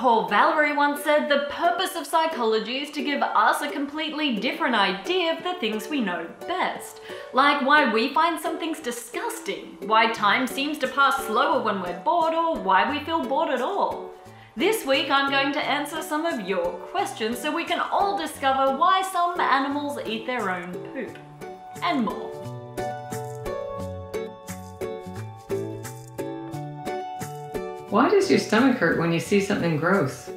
Paul Valery once said the purpose of psychology is to give us a completely different idea of the things we know best. Like why we find some things disgusting, why time seems to pass slower when we're bored, or why we feel bored at all. This week I'm going to answer some of your questions so we can all discover why some animals eat their own poop. And more. Why does your stomach hurt when you see something gross?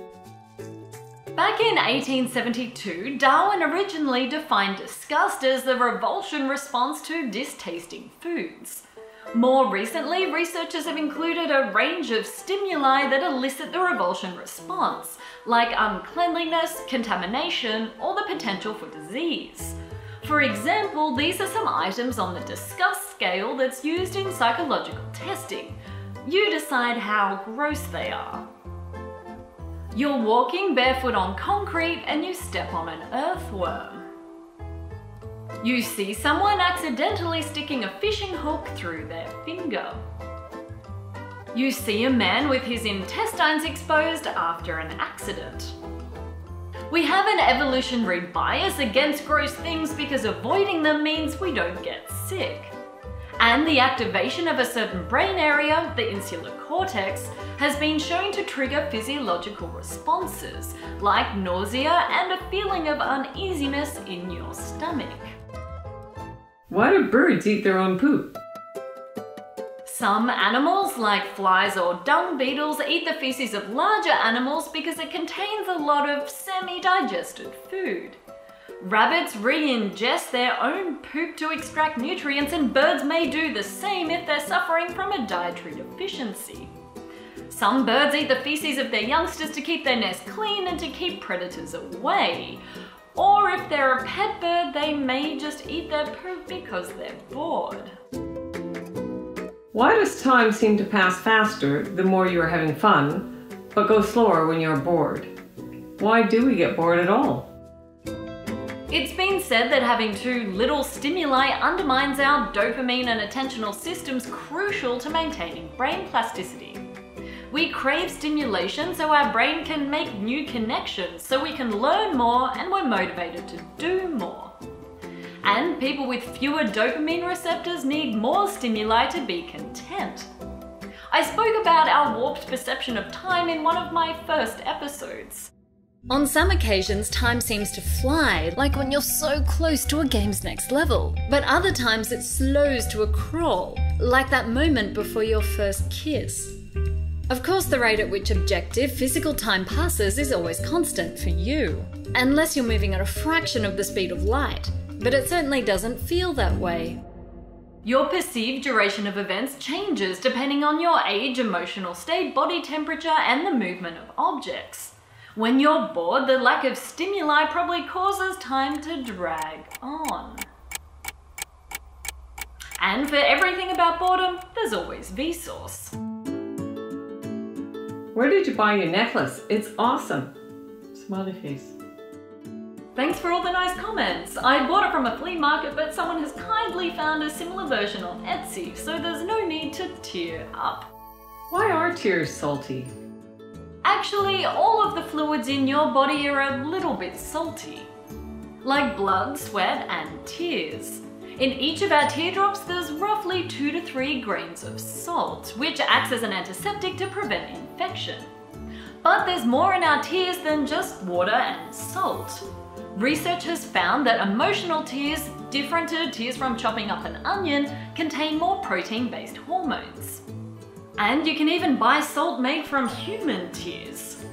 Back in 1872, Darwin originally defined disgust as the revulsion response to distasting foods. More recently, researchers have included a range of stimuli that elicit the revulsion response, like uncleanliness, contamination, or the potential for disease. For example, these are some items on the disgust scale that's used in psychological testing, you decide how gross they are. You're walking barefoot on concrete and you step on an earthworm. You see someone accidentally sticking a fishing hook through their finger. You see a man with his intestines exposed after an accident. We have an evolutionary bias against gross things because avoiding them means we don't get sick and the activation of a certain brain area, the insular cortex, has been shown to trigger physiological responses, like nausea and a feeling of uneasiness in your stomach. Why do birds eat their own poop? Some animals, like flies or dung beetles, eat the feces of larger animals because it contains a lot of semi-digested food. Rabbits re-ingest their own poop to extract nutrients and birds may do the same if they're suffering from a dietary deficiency. Some birds eat the feces of their youngsters to keep their nest clean and to keep predators away. Or if they're a pet bird, they may just eat their poop because they're bored. Why does time seem to pass faster the more you are having fun, but go slower when you're bored? Why do we get bored at all? It's been said that having too little stimuli undermines our dopamine and attentional systems crucial to maintaining brain plasticity. We crave stimulation so our brain can make new connections, so we can learn more and we're motivated to do more. And people with fewer dopamine receptors need more stimuli to be content. I spoke about our warped perception of time in one of my first episodes. On some occasions, time seems to fly, like when you're so close to a game's next level. But other times it slows to a crawl, like that moment before your first kiss. Of course, the rate at which objective physical time passes is always constant for you, unless you're moving at a fraction of the speed of light, but it certainly doesn't feel that way. Your perceived duration of events changes depending on your age, emotional state, body temperature, and the movement of objects. When you're bored, the lack of stimuli probably causes time to drag on. And for everything about boredom, there's always Vsauce. Where did you buy your necklace? It's awesome. Smiley face. Thanks for all the nice comments. I bought it from a flea market, but someone has kindly found a similar version on Etsy, so there's no need to tear up. Why are tears salty? Actually, all of the fluids in your body are a little bit salty. Like blood, sweat, and tears. In each of our teardrops, there's roughly 2 to 3 grains of salt, which acts as an antiseptic to prevent infection. But there's more in our tears than just water and salt. Research has found that emotional tears, different to tears from chopping up an onion, contain more protein-based hormones. And you can even buy salt made from human tears.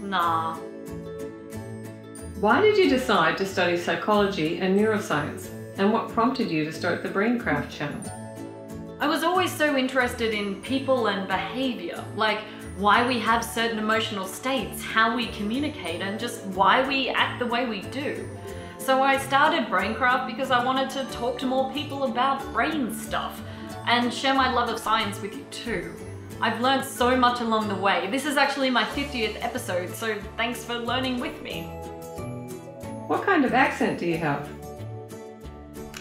Nah. Why did you decide to study psychology and neuroscience? And what prompted you to start the Braincraft channel? I was always so interested in people and behavior, like why we have certain emotional states, how we communicate, and just why we act the way we do. So I started Braincraft because I wanted to talk to more people about brain stuff and share my love of science with you too. I've learned so much along the way. This is actually my 50th episode, so thanks for learning with me. What kind of accent do you have?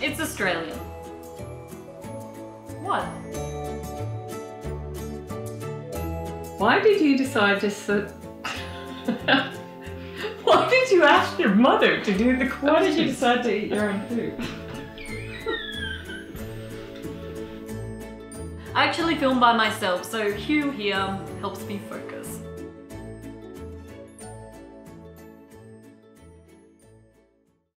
It's Australian. What? Why did you decide to sit? Why did you ask your mother to do the questions? Why did you decide to eat your own food? I actually film by myself, so Hugh here helps me focus.